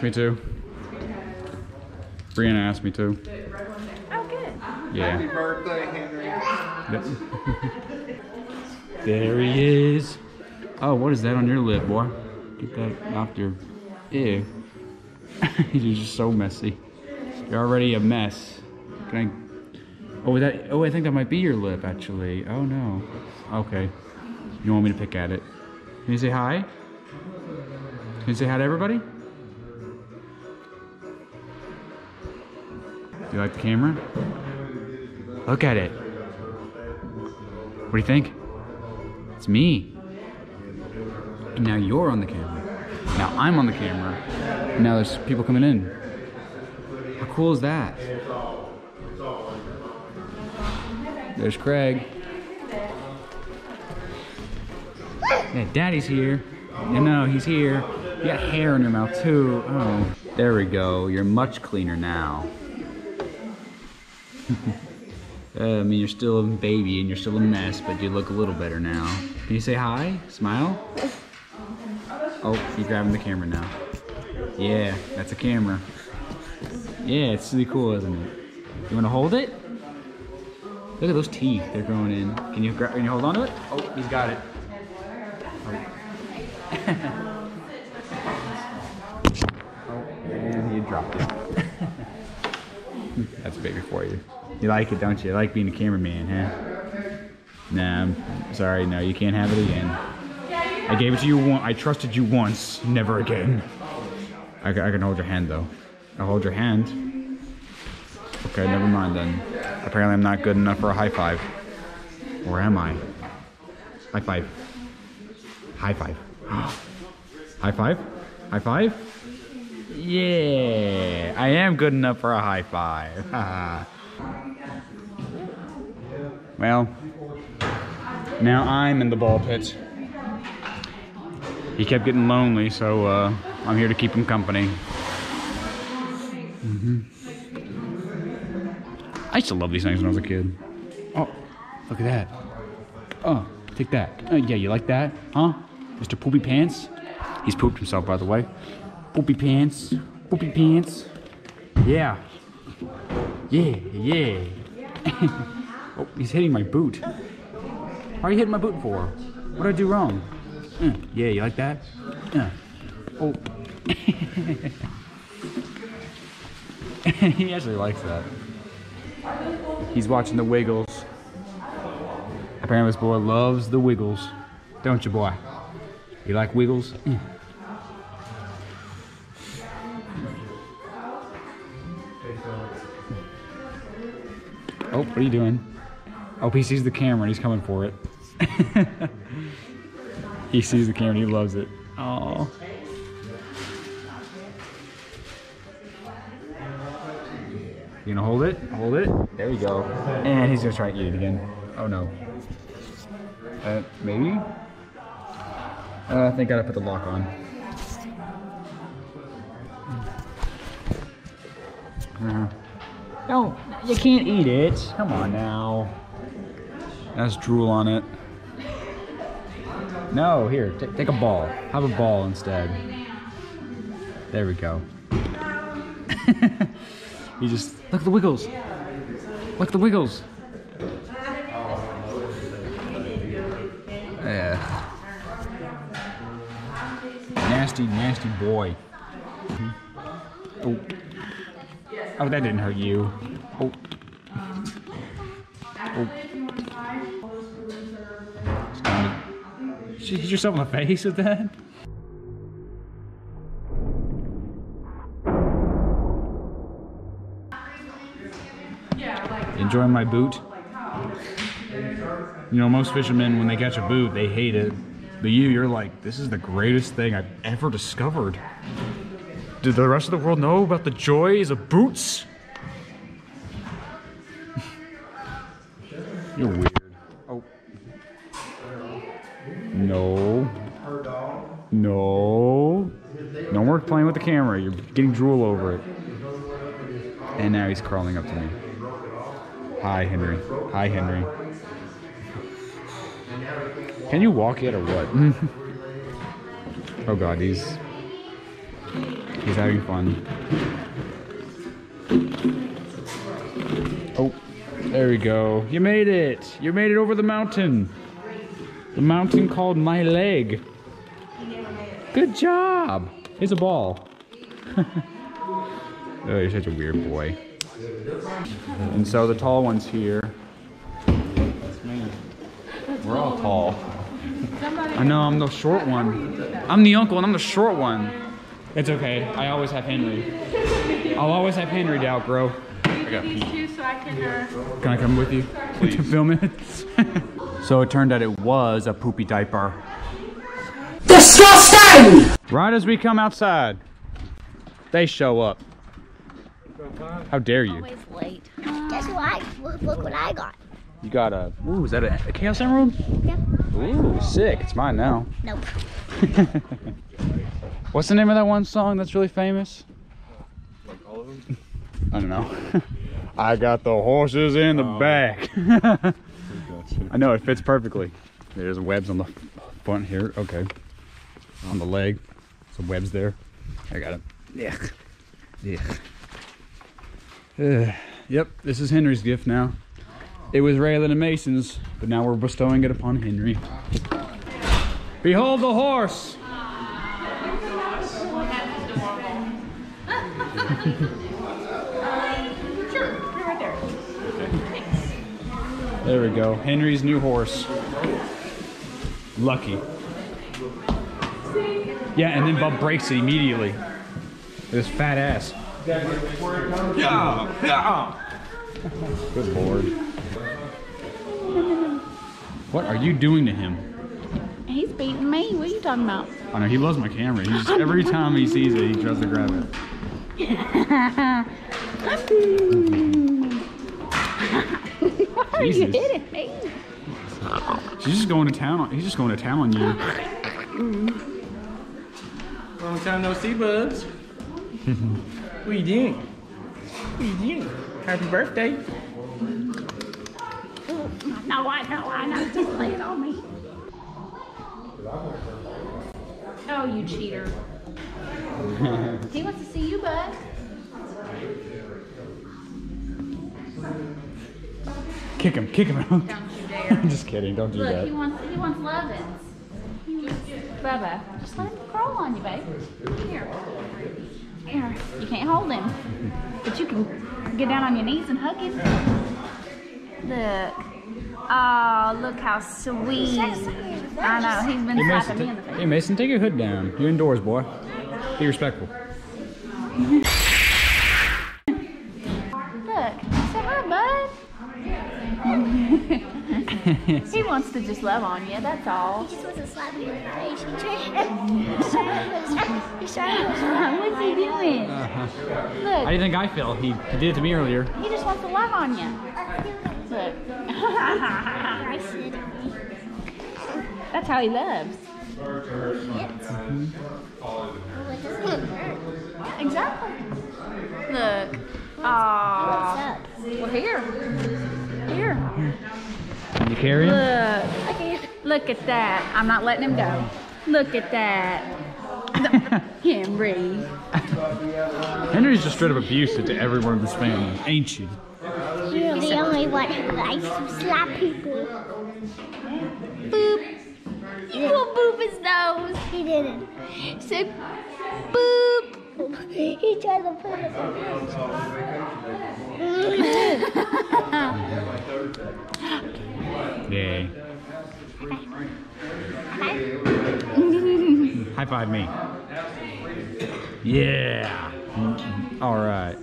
asked me to. Brianna asked me to. Oh, good. Happy Yeah. birthday, Henry. There he is. Oh, what is that on your lip, boy? Get that off your. Ew. You're just so messy. You're already a mess. Can I? Oh, that. Oh, I think that might be your lip, actually. Oh no. Okay. You want me to pick at it? Can you say hi? Can you say hi to everybody? Do you like the camera? Look at it. What do you think? It's me. Now you're on the camera. Now I'm on the camera. Now there's people coming in. How cool is that? There's Craig. Yeah, Daddy's here. No, no, he's here. You got hair in your mouth too. Oh, there we go. You're much cleaner now. Uh, I mean, you're still a baby and you're still a mess, but you look a little better now. Can you say hi? Smile? Oh, he's grabbing the camera now. Yeah, that's a camera. Yeah, it's really cool, isn't it? You want to hold it? Look at those teeth they're growing in. Can you can you hold on to it? Oh, he's got it. Oh, and he dropped it. That's a baby for you. You like it, don't you? You like being a cameraman, huh? Nah, I'm sorry, no, you can't have it again. I gave it to you once. I trusted you once, never again. I, I can hold your hand though. I'll hold your hand. Okay, never mind then. Apparently, I'm not good enough for a high five. Or am I? High five. High five. high five? High five? Yeah, I am good enough for a high five. well, now I'm in the ball pit. He kept getting lonely, so uh, I'm here to keep him company. hmm I used to love these things when I was a kid. Oh, look at that. Oh, take that. Uh, yeah, you like that? Huh? Mr. Poopy Pants? He's pooped himself, by the way. Poopy Pants. Poopy Pants. Yeah. Yeah, yeah. oh, he's hitting my boot. Why are you hitting my boot for? What did I do wrong? Uh, yeah, you like that? Uh. Oh. he actually likes that. He's watching the Wiggles. Apparently, this boy loves the Wiggles. Don't you, boy? You like Wiggles? Mm. Oh, what are you doing? Oh, he sees the camera and he's coming for it. he sees the camera and he loves it. Oh. You gonna hold it? Hold it. There you go. And he's gonna try and eat it again. Oh no. Uh, maybe? Uh, I think I gotta put the lock on. Uh, no, you can't eat it. Come on now. That's drool on it. No, here, take a ball. Have a ball instead. There we go. you just look at the wiggles. Look at the wiggles. Yeah. Nasty, nasty boy. Mm-hmm. Oh. Oh, that didn't hurt you. Gonna- hit yourself in the face with that? Enjoying my boot? You know, most fishermen, when they catch a boot, they hate it. But you, you're like, this is the greatest thing I've ever discovered. Did the rest of the world know about the joys of boots? You're weird. Oh. No. No. No more playing with the camera. You're getting drool over it. And now he's crawling up to me. Hi, Henry. Hi, Henry. Can you walk yet or what? Oh god, he's he's having fun. There we go. You made it. You made it over the mountain. The mountain called my leg. Good job. Here's a ball. oh, you're such a weird boy. And so the tall one's here. We're all tall. I know, I'm the short one. I'm the uncle and I'm the short one. It's okay. I always have Henry. I'll always have Henry to outgrow. I got These Pete. two so I can, uh, Can I come with you to film it? so it turned out it was a poopy diaper. Disgusting! Right as we come outside, they show up. How dare you? Always late. Guess what? I, look, look what I got. You got a, ooh, is that a, a Chaos Emerald? Yep. Ooh, sick. It's mine now. Nope. What's the name of that one song that's really famous? I don't know. I got the horses in the oh. back. I know it fits perfectly. There's webs on the front here. Okay. On the leg. Some webs there. I got it. Yeah. Yeah. Yep, this is Henry's gift now. It was Raylan and Mason's, but now we're bestowing it upon Henry. Behold the horse! There we go. Henry's new horse. Lucky. Yeah, and then Bub breaks it immediately. This fat ass. Yeah, yeah. Good lord. What are you doing to him? he's beating me. What are you talking about? I know he loves my camera. He's every time he sees it, he tries to grab it. Why are you Jesus. hitting me? She's just going to town. On, he's just going to town on you. Long time no see, Bubs. what you doing? What you doing? Happy birthday. No, I know, I know. Just lay it on me. Oh, you cheater. he wants to see you, bud. Kick him, kick him out. Don't you dare. I'm just kidding. Don't do Look, that. he wants he wants lovins. Bubba, just let him crawl on you, babe. Here. Here. You can't hold him. But you can get down on your knees and hug him. Look. Oh, look how sweet. I know, he's been Hey Mason, slapping me in the face. hey Mason, take your hood down. You're indoors, boy. Be respectful. he wants to just love on you, that's all. He just wants to slap you in the face. He's he's trying to he's trying to What's he doing? Uh-huh. How Look, do you think I feel? He, he did it to me earlier. he just wants to love on you. Look. That's how he loves. well, it doesn't. Exactly. Look. What's Aww. up? Well, here. Here. You carry him? Look. Look at that. I'm not letting him go. Look at that. Henry. Henry's just straight up abusive to everyone in this family, ain't you? You're the only one who likes to slap people. Boop. You will boop his nose. He didn't. Say boop. He tried to put it Yeah. High five me. Yeah. All right.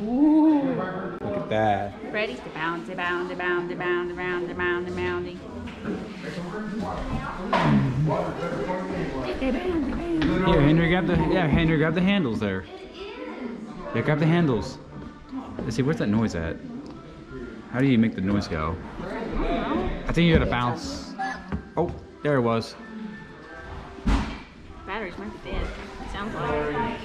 Ooh. Look at that. Ready? Bouncy, bouncy, bouncy, bouncy, bouncy, bouncy, bouncy. Here, Henry, grab the yeah, Henry, grab the handles there. Yeah, grab the handles. Let's see, where's that noise at? How do you make the noise go? I think you gotta bounce. Oh, there it was. Batteries might be dead. Sounds like.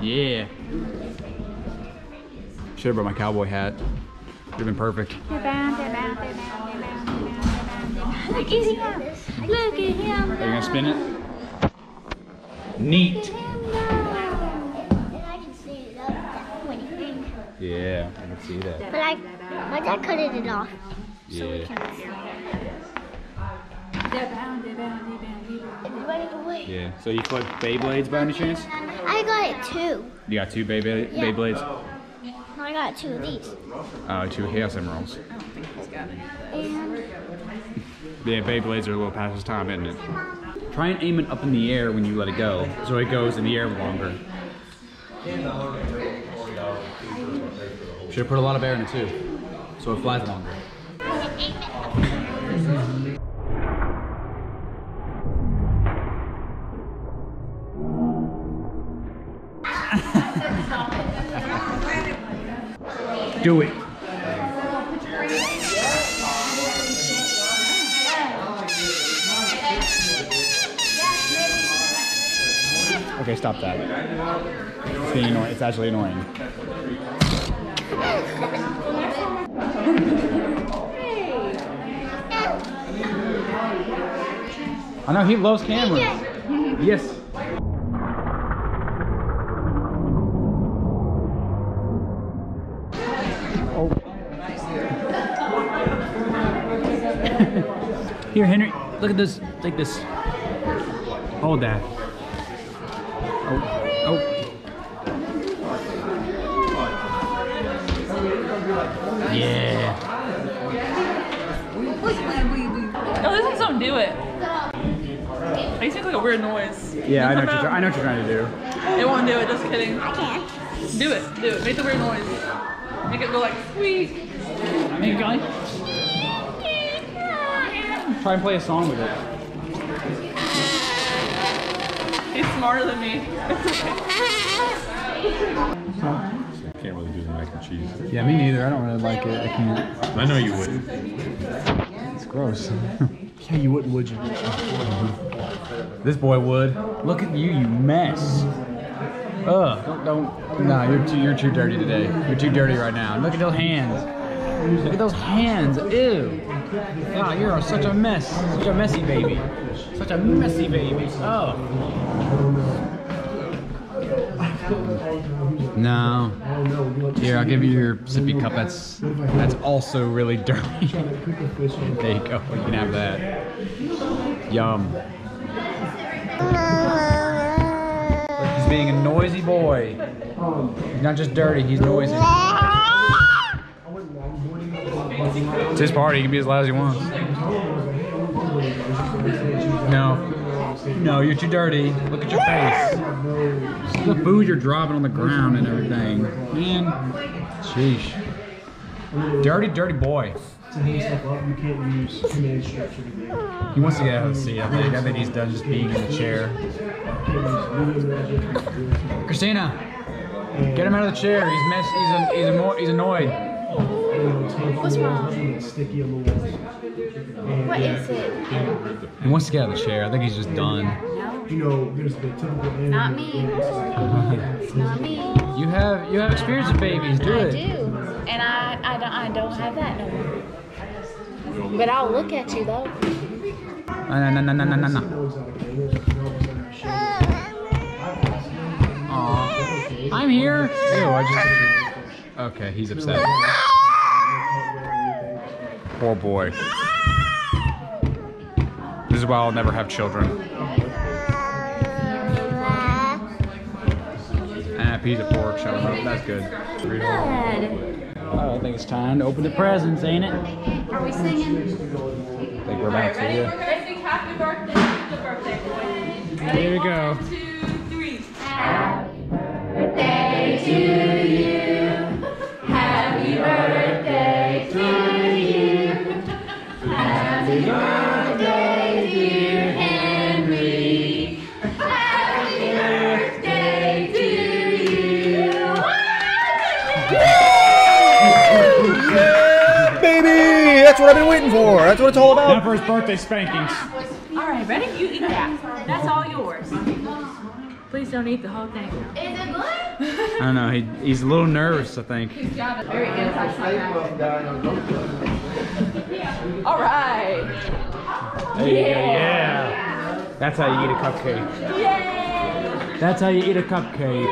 Yeah. Should have brought my cowboy hat. Would have been perfect. Look at him. Look at him. Are you gonna spin it? Neat. And I can see it up that pointy thing. Yeah, I can see that. But I, my dad cut it off. Yeah. It's running away. Yeah. So you collect Beyblades by any chance? I got it too. You got two Beyblade, Yeah. Beyblades? I got two of these. Uh, two Chaos Emeralds. And Yeah, Beyblades are a little past its time, isn't it? Try and aim it up in the air when you let it go, so it goes in the air longer. Should have put a lot of air in it too, so it flies longer. Do it. Okay, stop that. It's being annoying. It's actually annoying. I know he loves cameras. Yes. Oh. Here, Henry. Look at this. Take this. Hold that. Oh. Oh. Yeah. No, this one's don't do it. It seems like a weird noise. Yeah, I know what you're, I know what you're trying to do. It won't do it, just kidding. I can't. Do it, do it. Make the weird noise. Make it go like sweet. Make it going. Try and play a song with it. He's smarter than me. I can't really do the mac and cheese. Yeah, me neither. I don't really like it. I can't. I know you wouldn't. It's gross. Yeah, you wouldn't, would you? this boy would. Look at you, you mess. Ugh. Don't. don't no, you're too. You're too dirty today. You're too dirty right now. Look at those hands. Look at those hands. Ew. Wow, you're such a mess. Such a messy baby. Such a messy baby. Oh. No. Here, I'll give you your sippy cup. That's that's also really dirty. there you go. You can have that. Yum. He's being a noisy boy. He's not just dirty, he's noisy. It's his party, he can be as loud as he wants. No. No, you're too dirty. Look at your face. The food you're dropping on the ground and everything. Man. Sheesh. Dirty, dirty boy. He wants to get out of the seat, I think. I think he's done just being in the chair. Christina, get him out of the chair. He's mess. He's a, he's, anno- he's annoyed. What's wrong? Sticky on the walls. What is it? He wants to get out of the chair. I think he's just done. You know, there's the typical animal. Not me. It's not me. You have you have experience with babies. Do I it. do. And I, I, don't, I don't have that no more. But I'll look at you though. No, no, no, no, no, no, no. Aw. I'm here. Ew, I just. Okay, he's upset. Poor boy. This is why I'll never have children. Ah, piece of pork. Shut up. That's good. Good. Oh, I think it's time to open the presents, ain't it? Are we singing? I think we're about to, Ready? yeah. We're gonna sing happy birthday to the birthday boy. Ready? Here we go. One, two, three. Baby! That's what I've been waiting for. That's what it's all Now about. for his birthday spankings. All right, ready? You eat that. That's all yours. Please don't eat the whole thing. Is it good? I don't know. He, he's a little nervous, I think. Very good. All right. There you go. Yeah. That's how you eat a cupcake. That's how you eat a cupcake.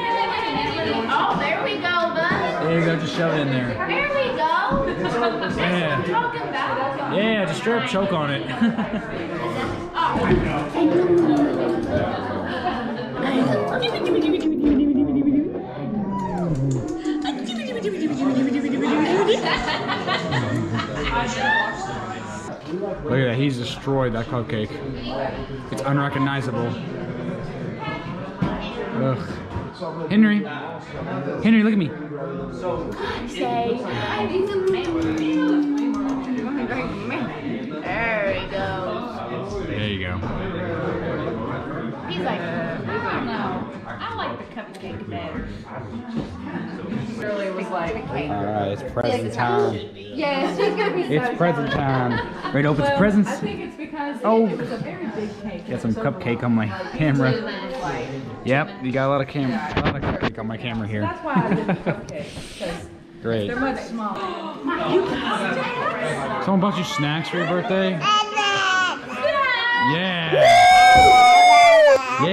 Oh, there we go, bud. There you go. Just shove it in there. Yeah. Yeah. Just straight up choke on it. Look at that. He's destroyed that cupcake. It's unrecognizable. Ugh. Henry. Henry, look at me. Say, I There we go. There you go. He's like, I don't know. I like the cupcake better. Shirley was like, All right, it's present time. Yes, she's gonna be so It's present time. Ready to open some well, presents? I think it's because Oh. it was a very big cake. Got some cupcake on my camera. Yep, you got a lot of cam, a lot of cupcake on my camera here. That's why I did the cupcake, Great. they're much smaller. Someone bought you snacks for your birthday? Yeah. Yeah.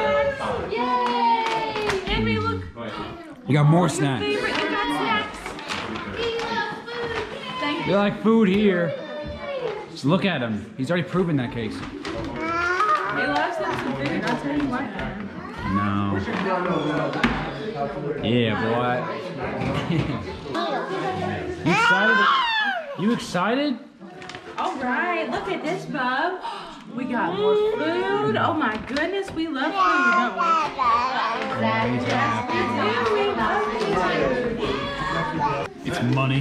Yay! You got more snacks. Favorite, you got snacks. You like food here? Just look at him. He's already proven that case. He loves some food. I'll tell you what. No. Yeah, boy. you excited? You excited? All right, look at this, bub. We got more food. Oh my goodness, we love food, don't we? He's happy. We love food. It's money.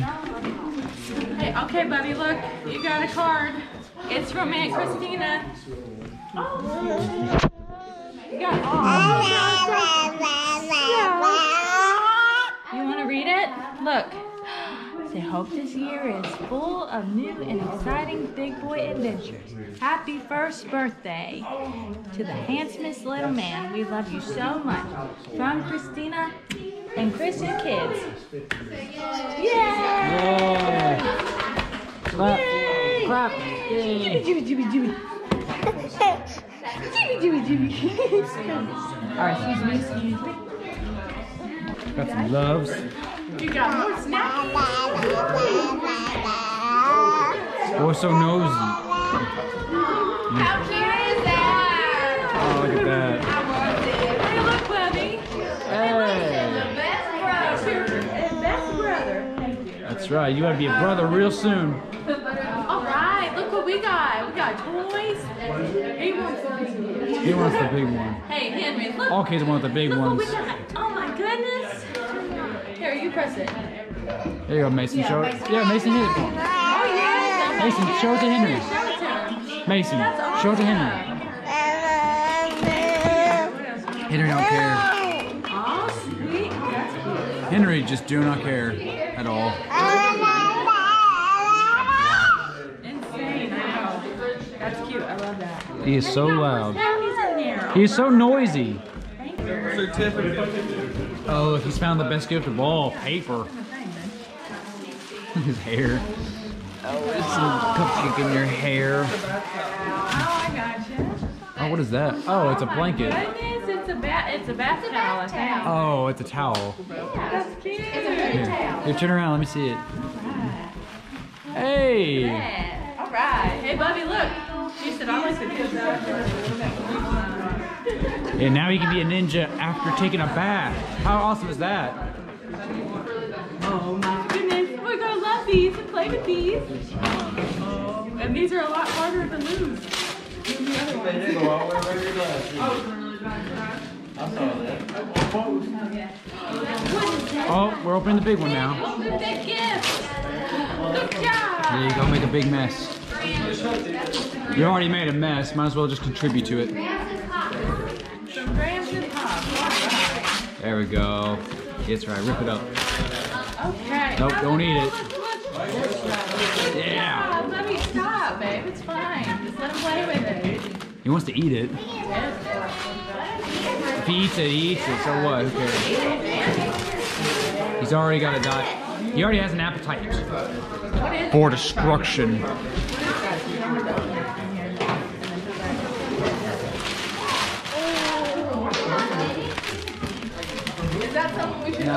Hey, okay, buddy, look, you got a card. It's from Aunt Christina. You got oh, You want to read it? Look. Say, hope this year is full of new and exciting big boy adventures. Happy first birthday to the handsomest little man. We love you so much. From Christina and Christian kids. Yay! Yeah. Clap. Yay! Clap. Jimmy, Jimmy, Jimmy. All right, excuse me, excuse me. Got some loves. You got more snacks. Boy, so nosy. How cute is that? Oh, look at that. Hey, look, buddy. Hey. Best That's your best brother. Thank you. That's right. You gotta be a brother real soon. All right, look what we got. We got toys. He wants these. He wants the big one. Hey, Henry, look. All kids want the big Look ones. You press it. There you go, Mason. Show it. Yeah, Mason hit it. Oh yeah. Mason, show it to Henry. Show it to him. Mason, show it to Henry. Henry don't care. Oh, sweet. That's cute. Henry just do not care at all. Insane. That's cute. I love that. He is so loud. He's. He is so noisy. Thank you. Oh, he's found the best gift of all, paper. His hair. Oh, there's some cupcake in your hair. Oh, I gotcha. Oh, what is that? Oh, it's a oh, blanket. Goodness, it's a bath. It's a bath towel. I think. Oh, it's a towel. That's cute. Here, here turn around, let me see it. Hey! All right. Hey, Bubby, look. She said I like the kids out And now he can be a ninja after taking a bath. How awesome is that? Oh my goodness. Oh we're gonna love these and play with these. Oh, and these are a lot harder to lose. than the other ones. Oh, we're opening the big one now. Open big gift. Good There you go, make a big mess. You already made a mess, might as well just contribute to it. There we go. That's right, rip it up. Okay. Nope, don't eat it. Look, look. Yeah! Let me stop, babe. It's fine. Just let him play with it. He wants to eat it. If he eats it, he eats it, so what? Who cares? He's already got a diet. He already has an appetite. for destruction.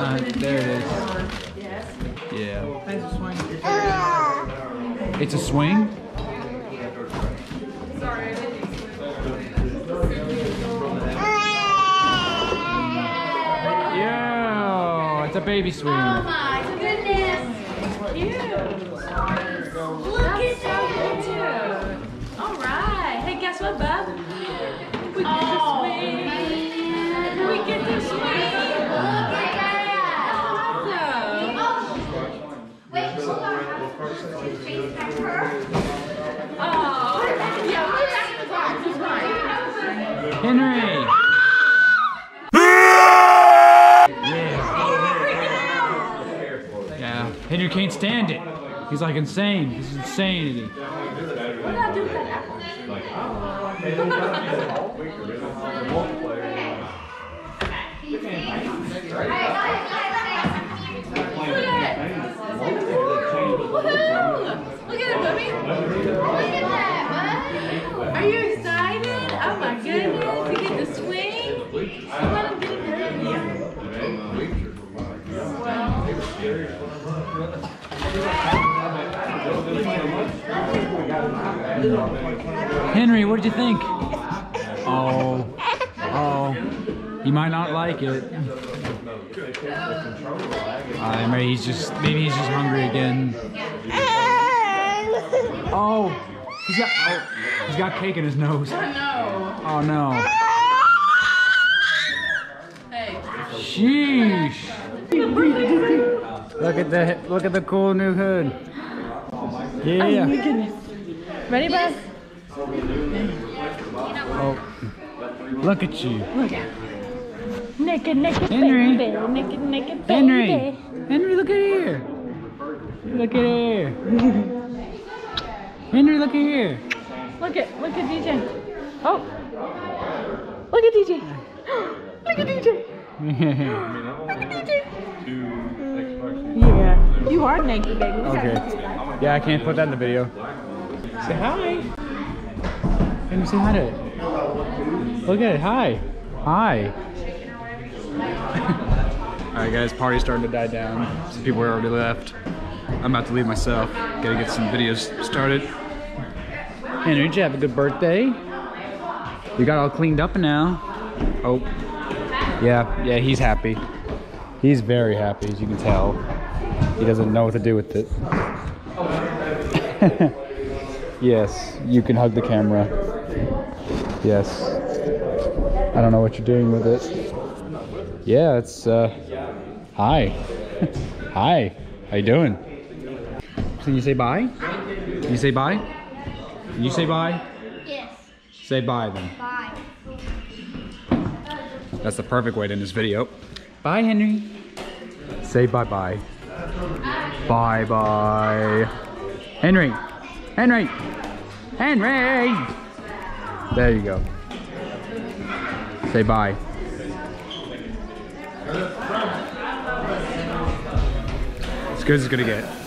Nah, there it is. Yeah. It's a swing? Yeah, it's a baby swing. Oh my goodness. Cute. Look at that. All right. Hey, guess what, Bub? Henry! Yeah. Yeah. Henry can't stand it. He's like insane. This is insanity. Woohoo! Look at it, Bubby. Are you excited? My goodness, you get to swing. You want to get it Henry, what did you think? Oh. Oh. You might not like it. Uh, maybe he's just maybe he's just hungry again. Oh, he's got oh, he's got cake in his nose. Oh no. Sheesh. Look at the look at the cool new hood. Yeah. Oh, Ready, Bub? Oh. Look at you. Look at. Naked, naked Henry. baby. Naked, naked baby. Henry. Henry, look at here. Look at here. Henry, look at here. Look at, look at DJ. Oh. Look at DJ. Look at DJ. Yeah. You are naked, baby. Okay. Yeah, I can't put that in the video. Say hi. Henry, say hi to it. Look at it. Hi. Hi. Alright guys, party's starting to die down. Some people are already left. I'm about to leave myself. Gotta get some videos started. Henry, did you have a good birthday? You got all cleaned up now. Oh. Yeah, yeah, he's happy. He's very happy, as you can tell. He doesn't know what to do with it. yes, you can hug the camera. Yes. I don't know what you're doing with it. Yeah, it's uh hi. hi. How you doing? Can you say bye? Can you say bye? Can you say bye? Yes. Say bye then. Bye. That's the perfect way to end this video. Bye, Henry. Say bye-bye. Bye-bye. Henry. Henry. Henry. There you go. Say bye. As good as it's gonna get.